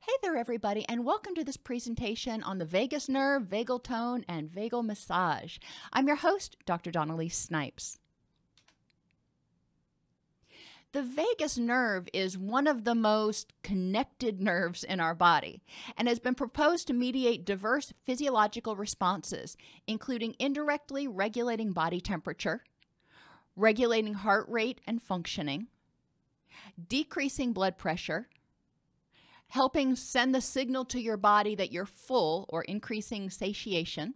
Hey there, everybody, and welcome to this presentation on the vagus nerve, vagal tone, and vagal massage. I'm your host, Dr. Dawn-Elise Snipes. The vagus nerve is one of the most connected nerves in our body and has been proposed to mediate diverse physiological responses, including indirectly regulating body temperature, regulating heart rate and functioning, decreasing blood pressure, helping send the signal to your body that you're full or increasing satiation.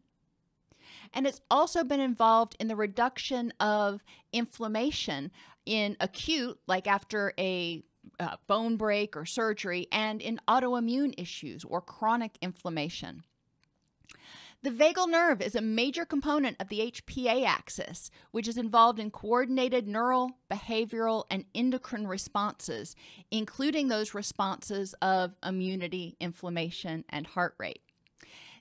And it's also been involved in the reduction of inflammation in acute, like after a uh, bone break or surgery, and in autoimmune issues or chronic inflammation. The vagal nerve is a major component of the HPA axis, which is involved in coordinated neural, behavioral, and endocrine responses, including those responses of immunity, inflammation, and heart rate.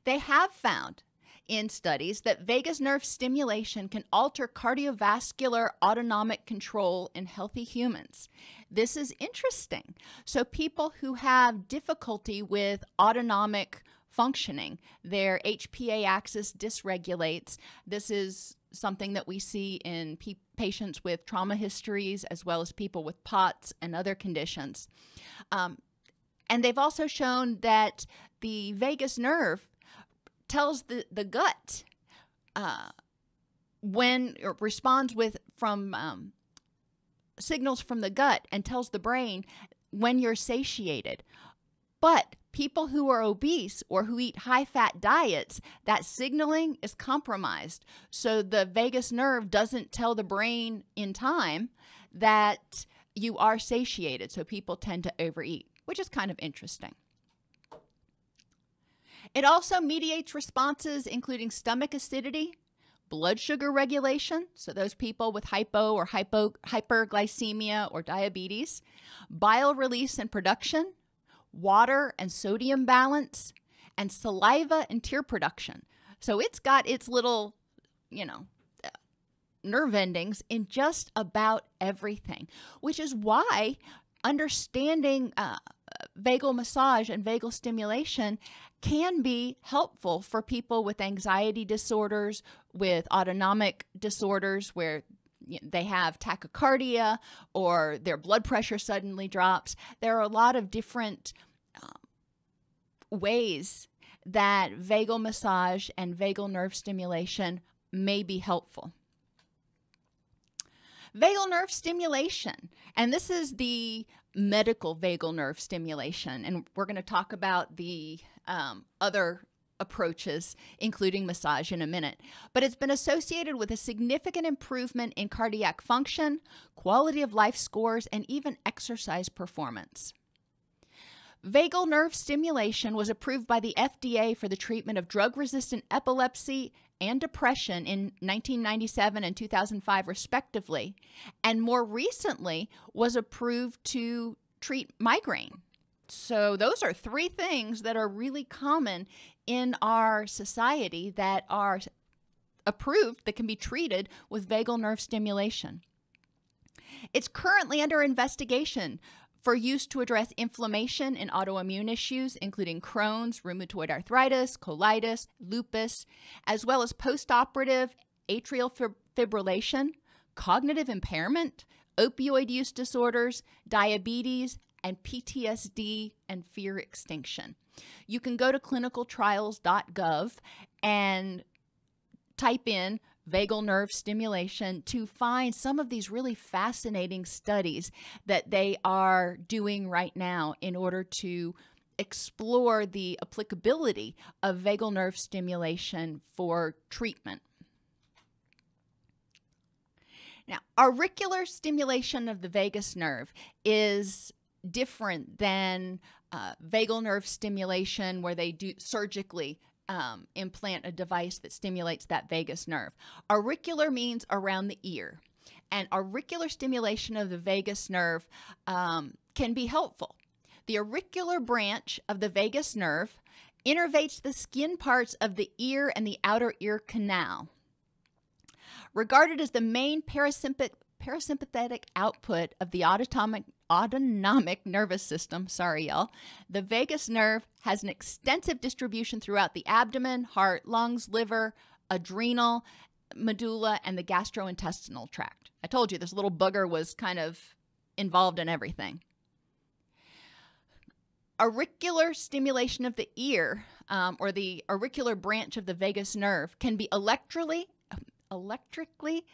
They have found in studies that vagus nerve stimulation can alter cardiovascular autonomic control in healthy humans. This is interesting. So, people who have difficulty with autonomic functioning. Their HPA axis dysregulates. This is something that we see in pe- patients with trauma histories as well as people with POTS and other conditions. Um, and they've also shown that the vagus nerve tells the, the gut uh, when it responds with from um, signals from the gut and tells the brain when you're satiated. But people who are obese or who eat high fat diets, that signaling is compromised. So the vagus nerve doesn't tell the brain in time that you are satiated. So people tend to overeat, which is kind of interesting. It also mediates responses including stomach acidity, blood sugar regulation, so those people with hypo or hypo, hyperglycemia or diabetes, bile release and production, water and sodium balance, and saliva and tear production. So it's got its little, you know, nerve endings in just about everything, which is why understanding uh, vagal massage and vagal stimulation can be helpful for people with anxiety disorders, with autonomic disorders where they have tachycardia or their blood pressure suddenly drops. There are a lot of different um, ways that vagal massage and vagal nerve stimulation may be helpful. Vagal nerve stimulation, and this is the medical vagal nerve stimulation, and we're going to talk about the um, other approaches, including massage, in a minute. But it's been associated with a significant improvement in cardiac function, quality of life scores, and even exercise performance. Vagal nerve stimulation was approved by the FDA for the treatment of drug resistant epilepsy and depression in 1997 and 2005, respectively, and more recently was approved to treat migraine. So, those are three things that are really common in our society that are approved that can be treated with vagal nerve stimulation. It's currently under investigation for use to address inflammation and autoimmune issues, including Crohn's, rheumatoid arthritis, colitis, lupus, as well as postoperative atrial fibrillation, cognitive impairment, opioid use disorders, diabetes, and PTSD and fear extinction. You can go to clinicaltrials.gov and type in vagal nerve stimulation to find some of these really fascinating studies that they are doing right now in order to explore the applicability of vagal nerve stimulation for treatment. Now, auricular stimulation of the vagus nerve is different than uh, vagal nerve stimulation, where they do surgically um, implant a device that stimulates that vagus nerve. Auricular means around the ear, and auricular stimulation of the vagus nerve um, can be helpful. The auricular branch of the vagus nerve innervates the skin parts of the ear and the outer ear canal. Regarded as the main parasympathetic parasympathetic output of the autonomic autonomic nervous system. Sorry, y'all. The vagus nerve has an extensive distribution throughout the abdomen, heart, lungs, liver, adrenal, medulla, and the gastrointestinal tract. I told you this little bugger was kind of involved in everything. Auricular stimulation of the ear, um, or the auricular branch of the vagus nerve, can be electrically, electrically,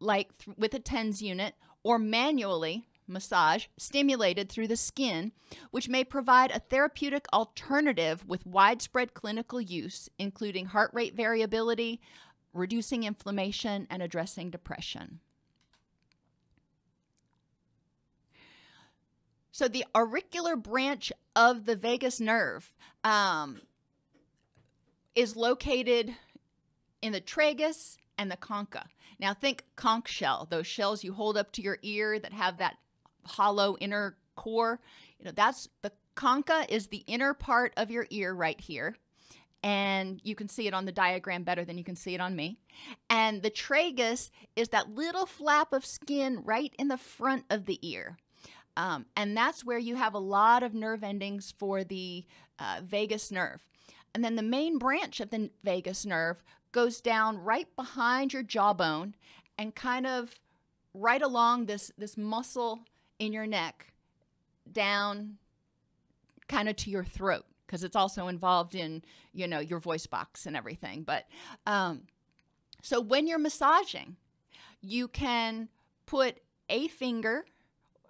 like th- with a TENS unit, or manually massage stimulated through the skin, which may provide a therapeutic alternative with widespread clinical use, including heart rate variability, reducing inflammation, and addressing depression. So, the auricular branch of the vagus nerve um, is located in the tragus and the concha. Now, think conch shell, those shells you hold up to your ear that have that hollow inner core. You know, that's the concha is the inner part of your ear right here and you can see it on the diagram better than you can see it on me. And the tragus is that little flap of skin right in the front of the ear. Um, and that's where you have a lot of nerve endings for the uh, vagus nerve. And then the main branch of the vagus nerve goes down right behind your jawbone and kind of right along this, this muscle in your neck down kind of to your throat because it's also involved in you know your voice box and everything but um, so when you're massaging you can put a finger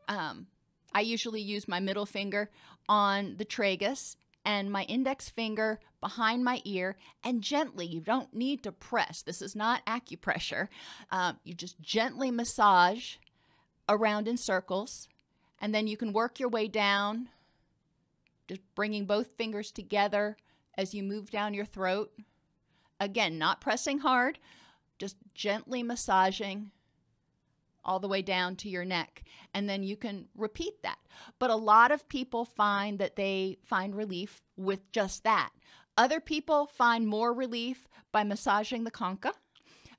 um, i usually use my middle finger on the tragus and my index finger behind my ear and gently you don't need to press this is not acupressure um, you just gently massage around in circles and then you can work your way down just bringing both fingers together as you move down your throat. Again, not pressing hard, just gently massaging all the way down to your neck. And then you can repeat that. But a lot of people find that they find relief with just that. Other people find more relief by massaging the concha.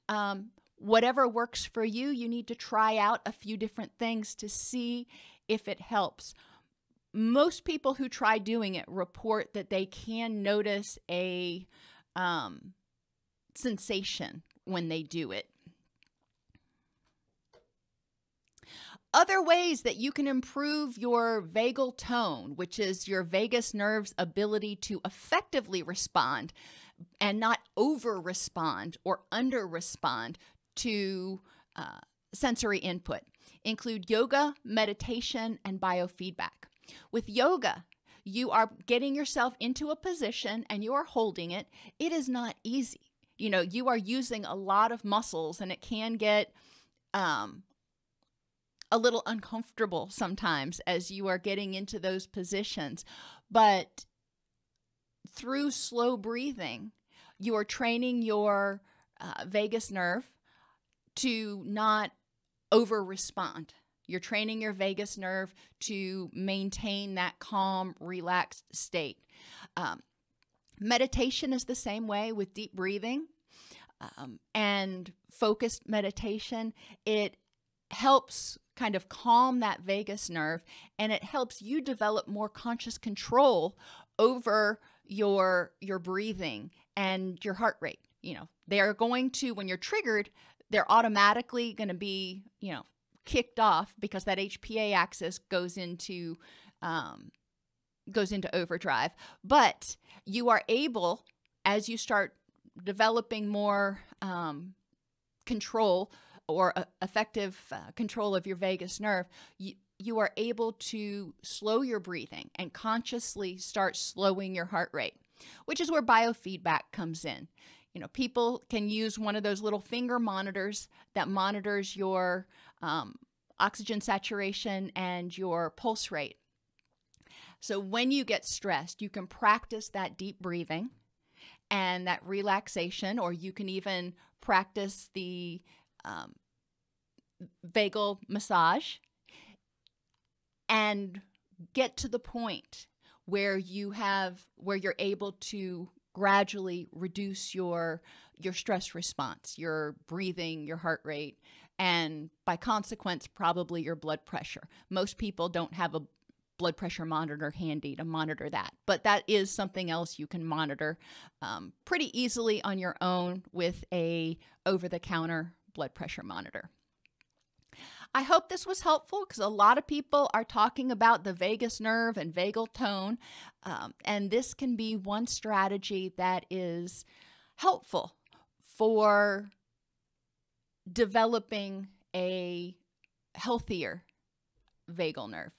Um, whatever works for you, you need to try out a few different things to see if it helps most people who try doing it report that they can notice a um, sensation when they do it. Other ways that you can improve your vagal tone, which is your vagus nerve's ability to effectively respond and not over respond or under respond to uh, sensory input, include yoga, meditation, and biofeedback. With yoga, you are getting yourself into a position and you are holding it. It is not easy. You know, you are using a lot of muscles and it can get um, a little uncomfortable sometimes as you are getting into those positions. But through slow breathing, you are training your uh, vagus nerve to not over respond. You're training your vagus nerve to maintain that calm, relaxed state. Um, meditation is the same way with deep breathing um, and focused meditation. It helps kind of calm that vagus nerve and it helps you develop more conscious control over your your breathing and your heart rate you know they are going to when you're triggered they're automatically going to be you know kicked off because that HPA axis goes into um, goes into overdrive. But you are able, as you start developing more um, control or uh, effective uh, control of your vagus nerve, you, you are able to slow your breathing and consciously start slowing your heart rate, which is where biofeedback comes in. You know, people can use one of those little finger monitors that monitors your um, oxygen saturation and your pulse rate. So when you get stressed, you can practice that deep breathing and that relaxation, or you can even practice the um, vagal massage and get to the point where you have where you're able to gradually reduce your your stress response your breathing your heart rate and by consequence, probably your blood pressure. Most people don't have a blood pressure monitor handy to monitor that, but that is something else you can monitor um, pretty easily on your own with a over-the-counter blood pressure monitor. I hope this was helpful because a lot of people are talking about the vagus nerve and vagal tone, um, and this can be one strategy that is helpful for developing a healthier vagal nerve.